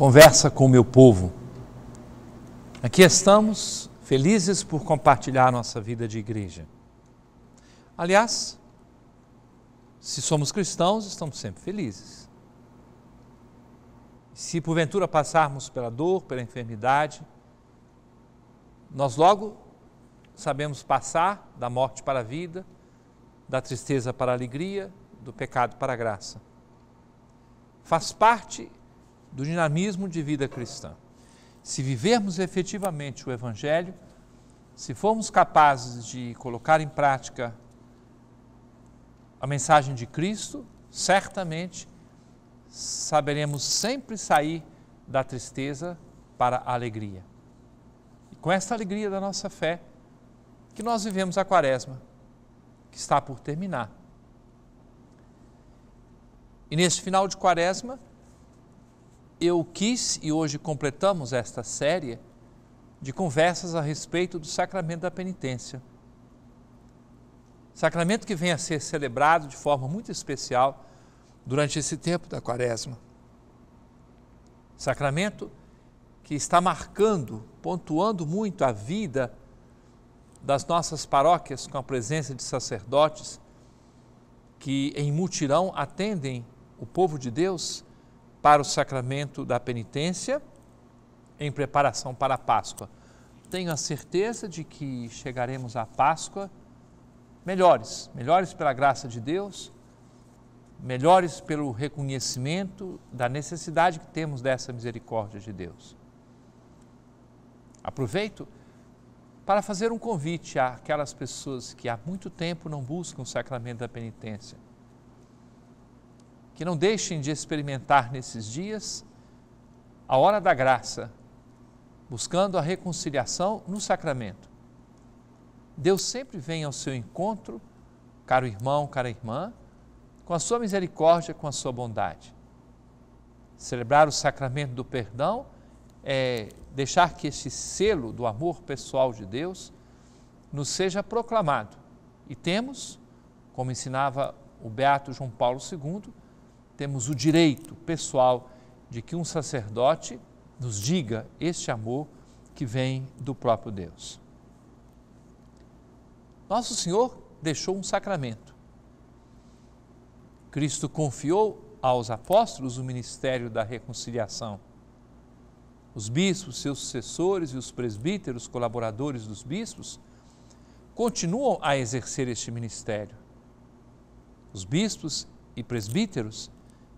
conversa com o meu povo. Aqui estamos felizes por compartilhar nossa vida de igreja. Aliás, se somos cristãos, estamos sempre felizes. Se porventura passarmos pela dor, pela enfermidade, nós logo sabemos passar da morte para a vida, da tristeza para a alegria, do pecado para a graça. Faz parte do dinamismo de vida cristã. Se vivermos efetivamente o Evangelho, se formos capazes de colocar em prática a mensagem de Cristo, certamente saberemos sempre sair da tristeza para a alegria. E com esta alegria da nossa fé, que nós vivemos a quaresma, que está por terminar. E neste final de quaresma, eu quis e hoje completamos esta série de conversas a respeito do sacramento da penitência. Sacramento que vem a ser celebrado de forma muito especial durante esse tempo da quaresma. Sacramento que está marcando, pontuando muito a vida das nossas paróquias com a presença de sacerdotes que em mutirão atendem o povo de Deus para o sacramento da penitência em preparação para a Páscoa. Tenho a certeza de que chegaremos à Páscoa melhores, melhores pela graça de Deus, melhores pelo reconhecimento da necessidade que temos dessa misericórdia de Deus. Aproveito para fazer um convite àquelas pessoas que há muito tempo não buscam o sacramento da penitência que não deixem de experimentar nesses dias a hora da graça, buscando a reconciliação no sacramento. Deus sempre vem ao seu encontro, caro irmão, cara irmã, com a sua misericórdia, com a sua bondade. Celebrar o sacramento do perdão é deixar que esse selo do amor pessoal de Deus nos seja proclamado. E temos, como ensinava o beato João Paulo II, temos o direito pessoal de que um sacerdote nos diga este amor que vem do próprio Deus. Nosso Senhor deixou um sacramento. Cristo confiou aos apóstolos o ministério da reconciliação. Os bispos, seus sucessores e os presbíteros, colaboradores dos bispos, continuam a exercer este ministério. Os bispos e presbíteros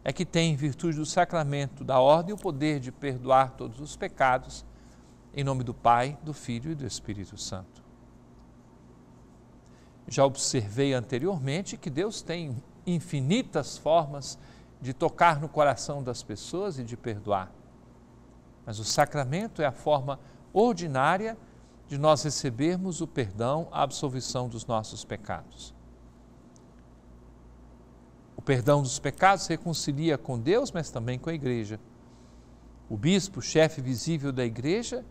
é que tem, em virtude do sacramento da ordem, o poder de perdoar todos os pecados, em nome do Pai, do Filho e do Espírito Santo. Já observei anteriormente que Deus tem infinitas formas de tocar no coração das pessoas e de perdoar. Mas o sacramento é a forma ordinária de nós recebermos o perdão, a absolvição dos nossos pecados. O perdão dos pecados reconcilia com Deus, mas também com a igreja. O bispo, chefe visível da igreja,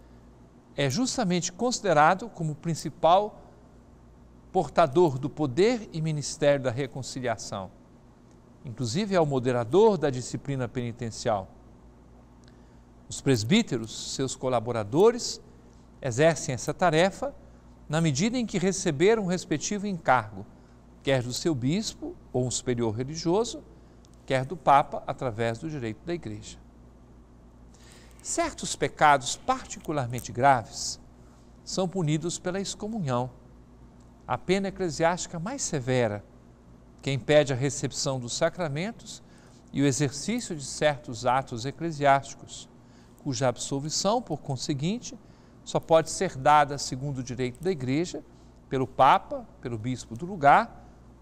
é justamente considerado como o principal portador do poder e ministério da reconciliação. Inclusive é o moderador da disciplina penitencial. Os presbíteros, seus colaboradores, exercem essa tarefa na medida em que receberam o respectivo encargo quer do seu bispo ou um superior religioso, quer do Papa através do direito da Igreja. Certos pecados particularmente graves são punidos pela excomunhão, a pena eclesiástica mais severa, que impede a recepção dos sacramentos e o exercício de certos atos eclesiásticos, cuja absolvição, por conseguinte, só pode ser dada segundo o direito da Igreja, pelo Papa, pelo bispo do lugar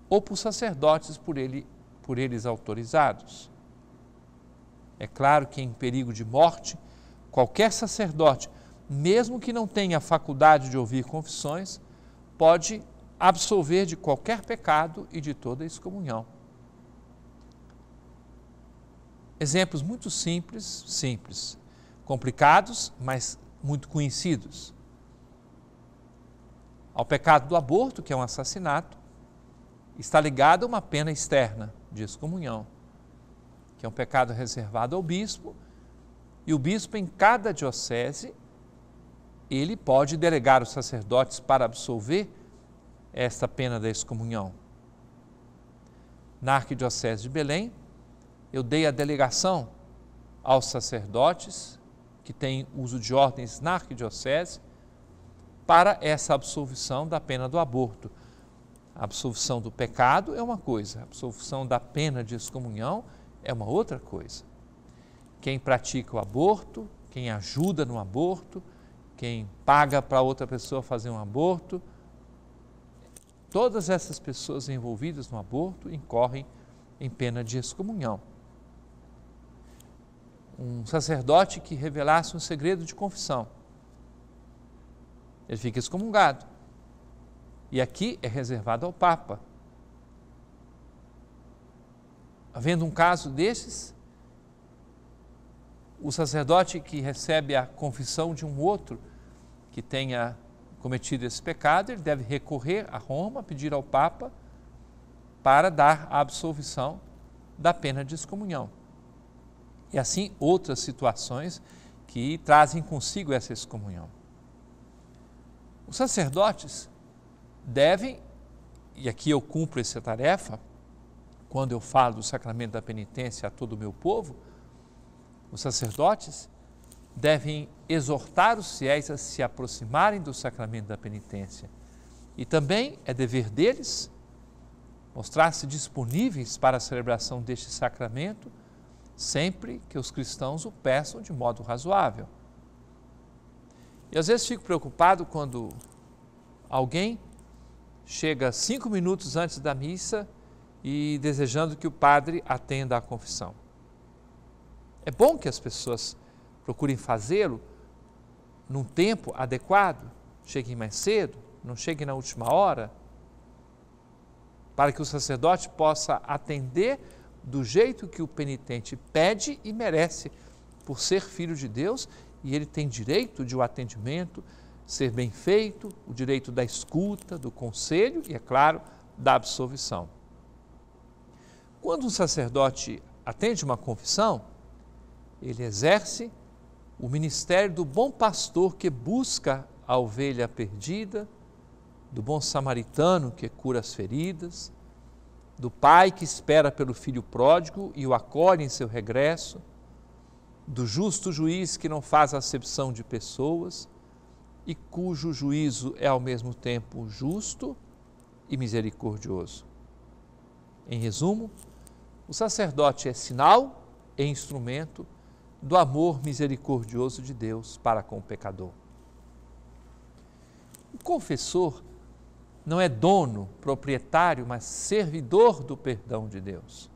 ou por sacerdotes por, ele, por eles autorizados. É claro que em perigo de morte, qualquer sacerdote, mesmo que não tenha faculdade de ouvir confissões, pode absolver de qualquer pecado e de toda excomunhão. Exemplos muito simples, simples, complicados, mas muito conhecidos. Ao pecado do aborto, que é um assassinato, está ligado a uma pena externa de excomunhão, que é um pecado reservado ao bispo E o bispo, em cada diocese, ele pode delegar os sacerdotes para absolver esta pena da excomunhão. Na Arquidiocese de Belém, eu dei a delegação aos sacerdotes que têm uso de ordens na Arquidiocese para essa absolvição da pena do aborto. A absolvição do pecado é uma coisa, a absolvição da pena de excomunhão é uma outra coisa. Quem pratica o aborto, quem ajuda no aborto, quem paga para outra pessoa fazer um aborto, todas essas pessoas envolvidas no aborto incorrem em pena de excomunhão. Um sacerdote que revelasse um segredo de confissão, ele fica excomungado. E aqui é reservado ao Papa. Havendo um caso desses, o sacerdote que recebe a confissão de um outro que tenha cometido esse pecado, ele deve recorrer a Roma, pedir ao Papa para dar a absolvição da pena de excomunhão. E assim outras situações que trazem consigo essa excomunhão. Os sacerdotes devem, e aqui eu cumpro essa tarefa, quando eu falo do sacramento da penitência a todo o meu povo, os sacerdotes devem exortar os fiéis a se aproximarem do sacramento da penitência. E também é dever deles mostrar-se disponíveis para a celebração deste sacramento, sempre que os cristãos o peçam de modo razoável. E às vezes fico preocupado quando alguém chega cinco minutos antes da missa e desejando que o padre atenda à confissão. É bom que as pessoas procurem fazê-lo num tempo adequado, cheguem mais cedo, não cheguem na última hora, para que o sacerdote possa atender do jeito que o penitente pede e merece, por ser filho de Deus, e ele tem direito de um atendimento ser bem feito, o direito da escuta, do conselho e, é claro, da absolvição. Quando um sacerdote atende uma confissão, ele exerce o ministério do bom pastor que busca a ovelha perdida, do bom samaritano que cura as feridas, do pai que espera pelo filho pródigo e o acolhe em seu regresso, do justo juiz que não faz acepção de pessoas e cujo juízo é ao mesmo tempo justo e misericordioso. Em resumo, o sacerdote é sinal e instrumento do amor misericordioso de Deus para com o pecador. O confessor não é dono, proprietário, mas servidor do perdão de Deus.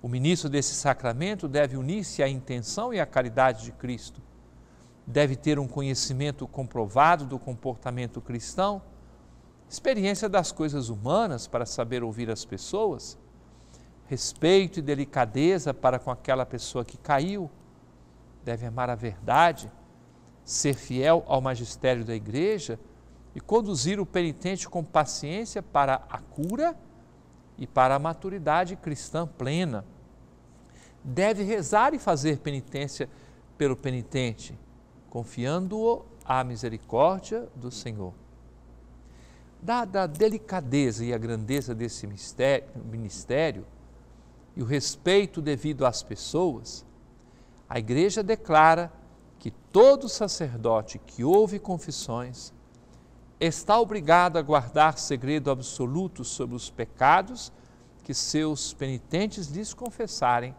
O ministro desse sacramento deve unir-se à intenção e à caridade de Cristo. Deve ter um conhecimento comprovado do comportamento cristão, experiência das coisas humanas para saber ouvir as pessoas respeito e delicadeza para com aquela pessoa que caiu, deve amar a verdade, ser fiel ao magistério da igreja e conduzir o penitente com paciência para a cura e para a maturidade cristã plena. Deve rezar e fazer penitência pelo penitente, confiando-o à misericórdia do Senhor. Dada a delicadeza e a grandeza desse ministério, e o respeito devido às pessoas, a Igreja declara que todo sacerdote que ouve confissões está obrigado a guardar segredo absoluto sobre os pecados que seus penitentes lhes confessarem,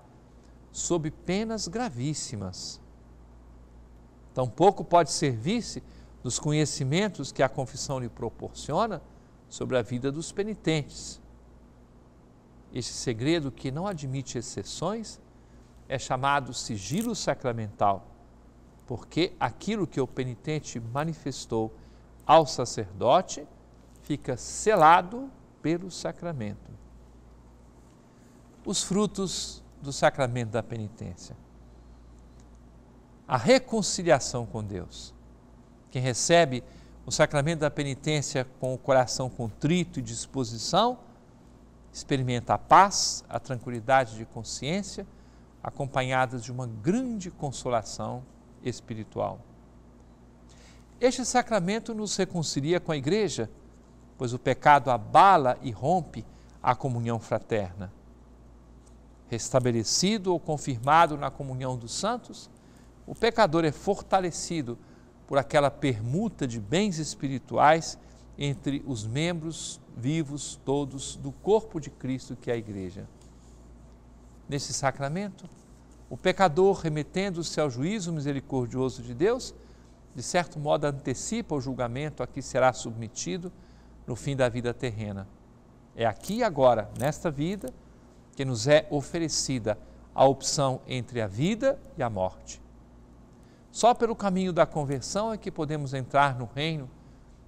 sob penas gravíssimas. Tampouco pode servir-se dos conhecimentos que a confissão lhe proporciona sobre a vida dos penitentes este segredo que não admite exceções é chamado sigilo sacramental, porque aquilo que o penitente manifestou ao sacerdote fica selado pelo sacramento. Os frutos do sacramento da penitência. A reconciliação com Deus. Quem recebe o sacramento da penitência com o coração contrito e disposição, experimenta a paz, a tranquilidade de consciência, acompanhadas de uma grande consolação espiritual. Este sacramento nos reconcilia com a Igreja, pois o pecado abala e rompe a comunhão fraterna. Restabelecido ou confirmado na comunhão dos santos, o pecador é fortalecido por aquela permuta de bens espirituais entre os membros vivos todos do corpo de Cristo que é a Igreja. Nesse sacramento, o pecador, remetendo-se ao juízo misericordioso de Deus, de certo modo antecipa o julgamento a que será submetido no fim da vida terrena. É aqui e agora, nesta vida, que nos é oferecida a opção entre a vida e a morte. Só pelo caminho da conversão é que podemos entrar no reino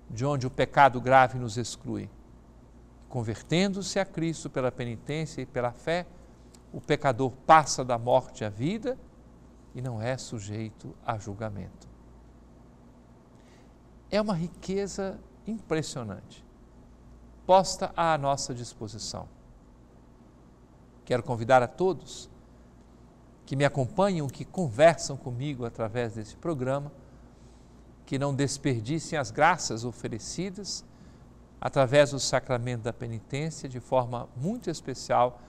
de onde o pecado grave nos exclui. Convertendo-se a Cristo pela penitência e pela fé, o pecador passa da morte à vida e não é sujeito a julgamento. É uma riqueza impressionante, posta à nossa disposição. Quero convidar a todos que me acompanham, que conversam comigo através desse programa, que não desperdicem as graças oferecidas através do sacramento da penitência de forma muito especial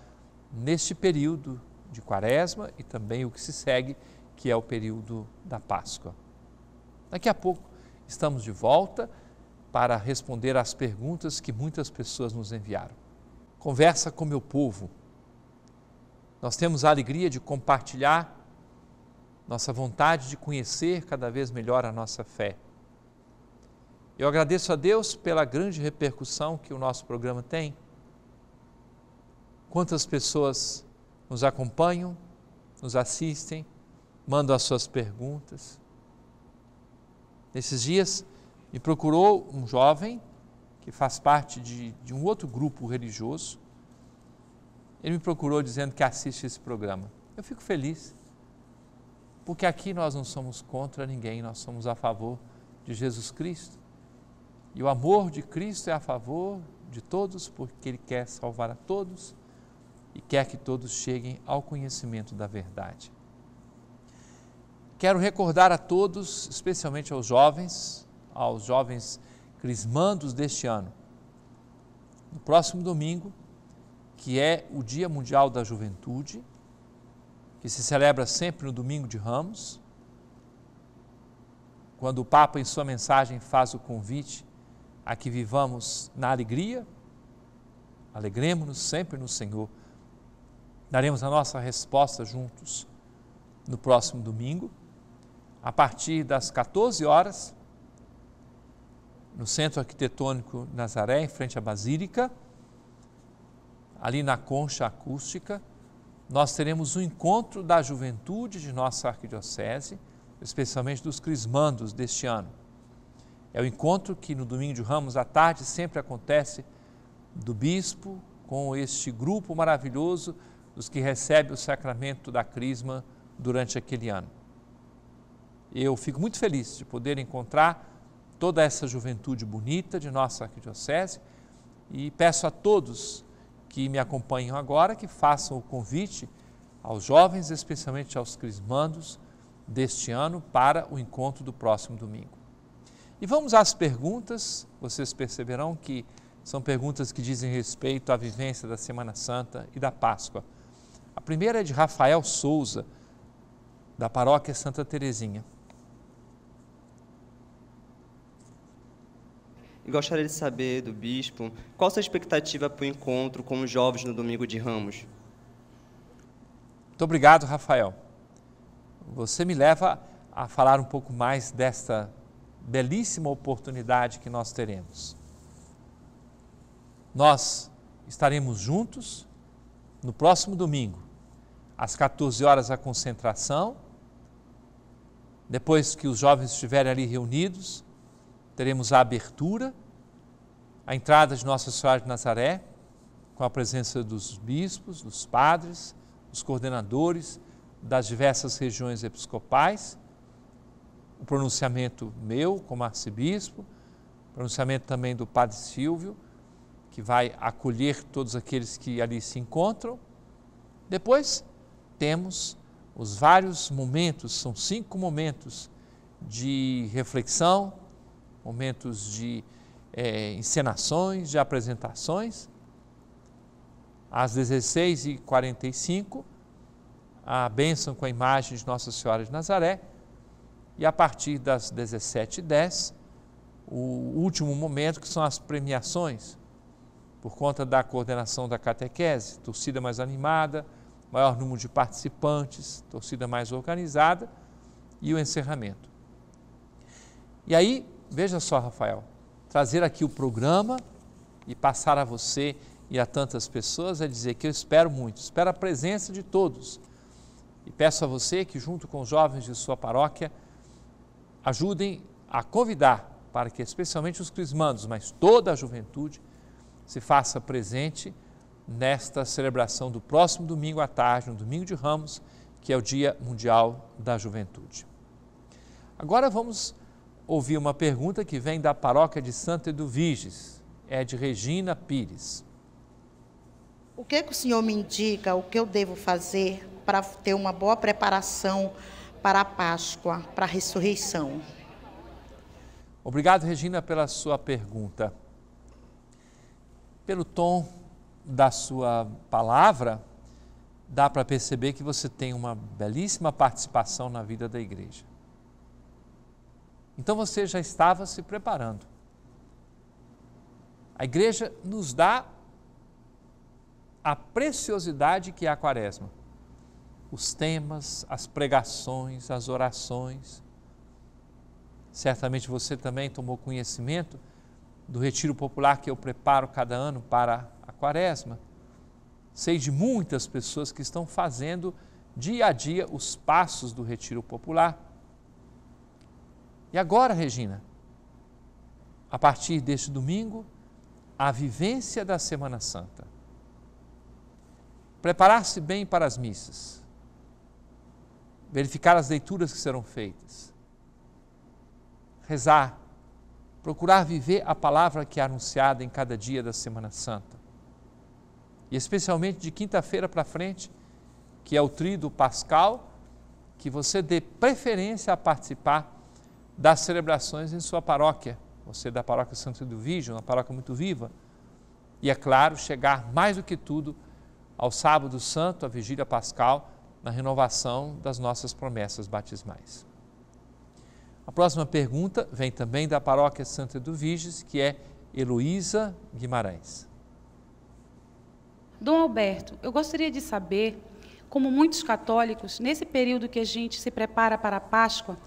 neste período de Quaresma e também o que se segue, que é o período da Páscoa. Daqui a pouco estamos de volta para responder às perguntas que muitas pessoas nos enviaram. Conversa com meu povo. Nós temos a alegria de compartilhar nossa vontade de conhecer cada vez melhor a nossa fé. Eu agradeço a Deus pela grande repercussão que o nosso programa tem Quantas pessoas nos acompanham, nos assistem, mandam as suas perguntas. Nesses dias, me procurou um jovem que faz parte de, de um outro grupo religioso. Ele me procurou dizendo que assiste esse programa. Eu fico feliz, porque aqui nós não somos contra ninguém, nós somos a favor de Jesus Cristo. E o amor de Cristo é a favor de todos, porque Ele quer salvar a todos e quer que todos cheguem ao conhecimento da verdade. Quero recordar a todos, especialmente aos jovens, aos jovens crismandos deste ano, no próximo domingo, que é o Dia Mundial da Juventude, que se celebra sempre no domingo de Ramos, quando o Papa, em sua mensagem, faz o convite a que vivamos na alegria, alegremos-nos sempre no Senhor Daremos a nossa resposta juntos no próximo domingo, a partir das 14 horas, no Centro Arquitetônico Nazaré, em frente à Basílica, ali na concha acústica, nós teremos um encontro da juventude de nossa arquidiocese, especialmente dos crismandos deste ano. É o encontro que no domingo de Ramos à tarde sempre acontece do bispo com este grupo maravilhoso dos que recebem o sacramento da crisma durante aquele ano. Eu fico muito feliz de poder encontrar toda essa juventude bonita de nossa arquidiocese e peço a todos que me acompanham agora que façam o convite aos jovens, especialmente aos crismandos deste ano, para o encontro do próximo domingo. E vamos às perguntas, vocês perceberão que são perguntas que dizem respeito à vivência da Semana Santa e da Páscoa. A primeira é de Rafael Souza, da paróquia Santa Terezinha. E gostaria de saber do bispo qual sua expectativa para o encontro com os jovens no domingo de Ramos. Muito obrigado, Rafael. Você me leva a falar um pouco mais desta belíssima oportunidade que nós teremos. Nós estaremos juntos no próximo domingo, às 14 horas, a concentração. Depois que os jovens estiverem ali reunidos, teremos a abertura, a entrada de Nossa Senhora de Nazaré, com a presença dos bispos, dos padres, dos coordenadores das diversas regiões episcopais, o pronunciamento meu como arcebispo, pronunciamento também do Padre Silvio, que vai acolher todos aqueles que ali se encontram. Depois, temos os vários momentos, são cinco momentos de reflexão, momentos de é, encenações, de apresentações. Às 16h45, a bênção com a imagem de Nossa Senhora de Nazaré. E a partir das 17h10, o último momento, que são as premiações, por conta da coordenação da catequese, torcida mais animada, maior número de participantes, torcida mais organizada e o encerramento. E aí, veja só, Rafael, trazer aqui o programa e passar a você e a tantas pessoas é dizer que eu espero muito, espero a presença de todos. E peço a você que, junto com os jovens de sua paróquia, ajudem a convidar para que, especialmente os crismandos, mas toda a juventude, se faça presente nesta celebração do próximo domingo à tarde, no domingo de Ramos, que é o Dia Mundial da Juventude. Agora vamos ouvir uma pergunta que vem da paróquia de Santa Eduviges, é de Regina Pires. O que, que o senhor me indica, o que eu devo fazer para ter uma boa preparação para a Páscoa, para a ressurreição? Obrigado, Regina, pela sua pergunta. Pelo tom da sua palavra, dá para perceber que você tem uma belíssima participação na vida da igreja. Então você já estava se preparando. A igreja nos dá a preciosidade que é a quaresma. Os temas, as pregações, as orações. Certamente você também tomou conhecimento do retiro popular que eu preparo cada ano para a quaresma. Sei de muitas pessoas que estão fazendo dia a dia os passos do retiro popular. E agora, Regina, a partir deste domingo, a vivência da Semana Santa. Preparar-se bem para as missas, verificar as leituras que serão feitas, rezar, procurar viver a palavra que é anunciada em cada dia da Semana Santa. E especialmente de quinta-feira para frente, que é o trido pascal, que você dê preferência a participar das celebrações em sua paróquia. Você da paróquia Santo do uma paróquia muito viva. E é claro, chegar mais do que tudo ao sábado santo, a vigília pascal, na renovação das nossas promessas batismais. A próxima pergunta vem também da paróquia Santa Eduviges, que é Heloísa Guimarães. Dom Alberto, eu gostaria de saber, como muitos católicos, nesse período que a gente se prepara para a Páscoa,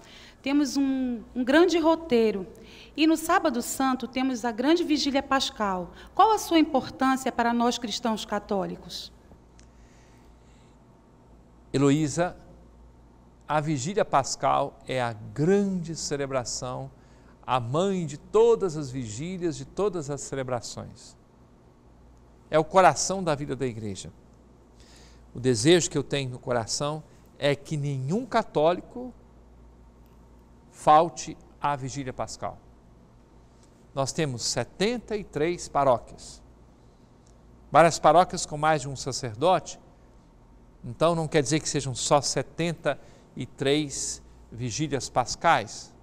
temos um, um grande roteiro. E no Sábado Santo temos a grande vigília pascal. Qual a sua importância para nós cristãos católicos? Heloísa, a vigília pascal é a grande celebração, a mãe de todas as vigílias, de todas as celebrações. É o coração da vida da igreja. O desejo que eu tenho no coração é que nenhum católico falte à vigília pascal. Nós temos 73 paróquias. Várias paróquias com mais de um sacerdote. Então não quer dizer que sejam só 73 e três vigílias pascais.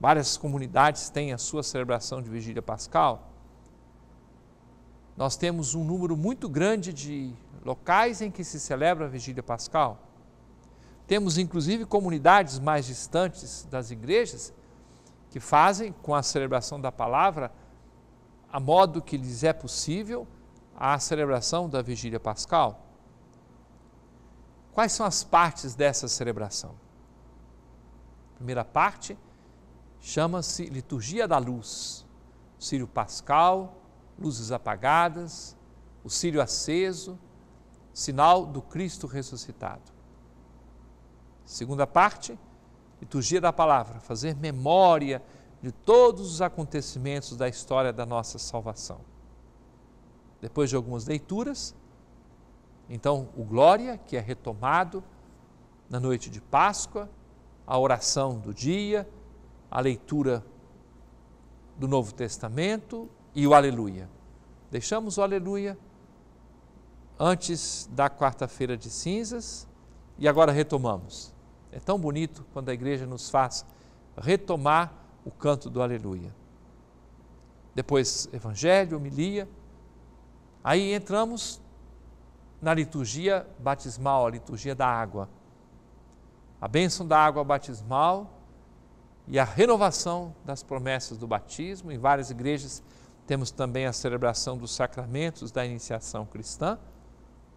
Várias comunidades têm a sua celebração de vigília pascal. Nós temos um número muito grande de locais em que se celebra a vigília pascal. Temos inclusive comunidades mais distantes das igrejas que fazem com a celebração da palavra a modo que lhes é possível a celebração da vigília pascal. Quais são as partes dessa celebração? A primeira parte chama-se Liturgia da Luz, Sírio Pascal, luzes apagadas, o Sírio aceso, sinal do Cristo ressuscitado. Segunda parte, Liturgia da Palavra, fazer memória de todos os acontecimentos da história da nossa salvação. Depois de algumas leituras, então, o Glória, que é retomado na noite de Páscoa, a oração do dia, a leitura do Novo Testamento e o Aleluia. Deixamos o Aleluia antes da quarta-feira de cinzas e agora retomamos. É tão bonito quando a igreja nos faz retomar o canto do aleluia. Depois, evangelho, homilia. Aí entramos na liturgia batismal, a liturgia da água. A bênção da água batismal e a renovação das promessas do batismo. Em várias igrejas temos também a celebração dos sacramentos da iniciação cristã,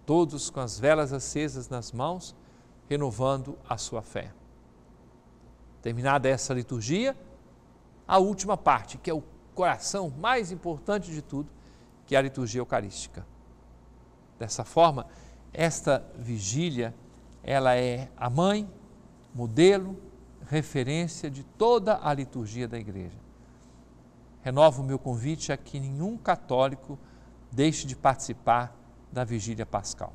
todos com as velas acesas nas mãos, renovando a sua fé. Terminada essa liturgia, a última parte, que é o coração mais importante de tudo, que é a liturgia eucarística. Dessa forma, esta vigília, ela é a mãe, modelo, referência de toda a liturgia da igreja. Renovo o meu convite a que nenhum católico deixe de participar da vigília pascal.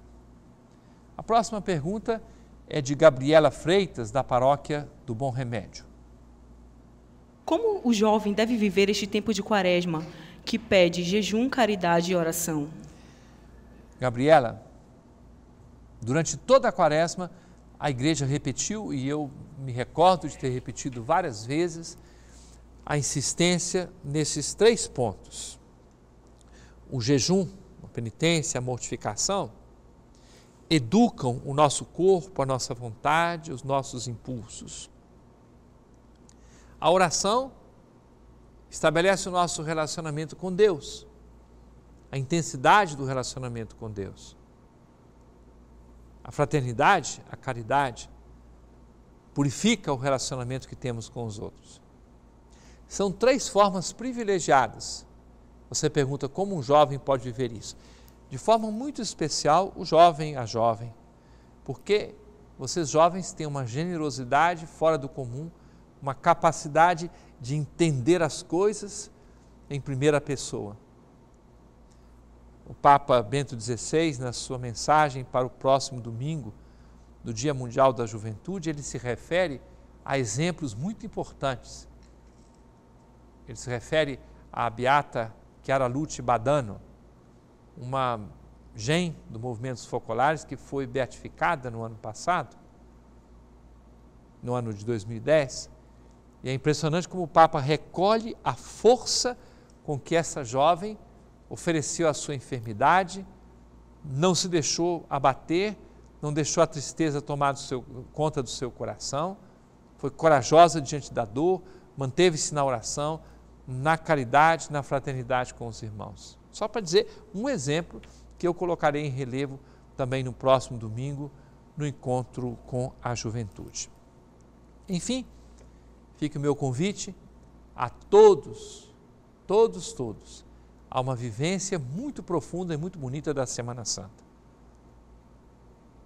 A próxima pergunta é de Gabriela Freitas, da paróquia do Bom Remédio. Como o jovem deve viver este tempo de quaresma, que pede jejum, caridade e oração? Gabriela, durante toda a quaresma, a igreja repetiu, e eu me recordo de ter repetido várias vezes, a insistência nesses três pontos: o jejum, a penitência, a mortificação, educam o nosso corpo, a nossa vontade, os nossos impulsos. A oração estabelece o nosso relacionamento com Deus, a intensidade do relacionamento com Deus. A fraternidade, a caridade, purifica o relacionamento que temos com os outros. São três formas privilegiadas. Você pergunta como um jovem pode viver isso? De forma muito especial, o jovem, a jovem, porque vocês jovens têm uma generosidade fora do comum uma capacidade de entender as coisas em primeira pessoa. O Papa Bento XVI, na sua mensagem para o próximo domingo, do Dia Mundial da Juventude, ele se refere a exemplos muito importantes. Ele se refere à beata Chiara Lute Badano, uma gen do Movimentos Focolares que foi beatificada no ano passado, no ano de 2010, e é impressionante como o Papa recolhe a força com que essa jovem ofereceu a sua enfermidade, não se deixou abater, não deixou a tristeza tomar do seu, conta do seu coração, foi corajosa diante da dor, manteve-se na oração, na caridade, na fraternidade com os irmãos. Só para dizer um exemplo que eu colocarei em relevo também no próximo domingo, no encontro com a juventude. Enfim, Fica o meu convite a todos, todos, todos, a uma vivência muito profunda e muito bonita da Semana Santa.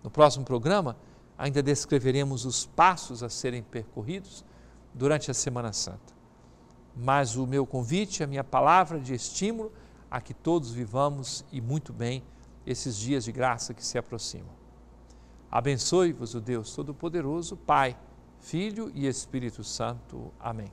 No próximo programa, ainda descreveremos os passos a serem percorridos durante a Semana Santa. Mas o meu convite, a minha palavra de estímulo a que todos vivamos e muito bem esses dias de graça que se aproximam. Abençoe-vos o Deus Todo-Poderoso, Pai Filho e Espírito Santo. Amém.